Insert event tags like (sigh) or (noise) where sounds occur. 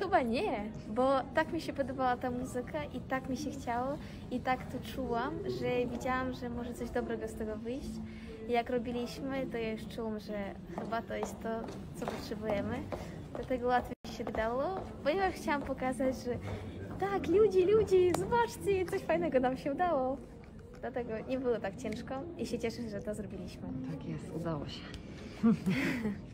Chyba nie, bo tak mi się podobała ta muzyka i tak mi się chciało i tak to czułam, że widziałam, że może coś dobrego z tego wyjść. Jak robiliśmy, to ja już czułam, że chyba to jest to, co potrzebujemy. Dlatego łatwiej się dało, ponieważ chciałam pokazać, że tak, ludzi, ludzi, zobaczcie, coś fajnego nam się udało. Dlatego nie było tak ciężko i się cieszę, że to zrobiliśmy. Tak jest, udało się. (laughs)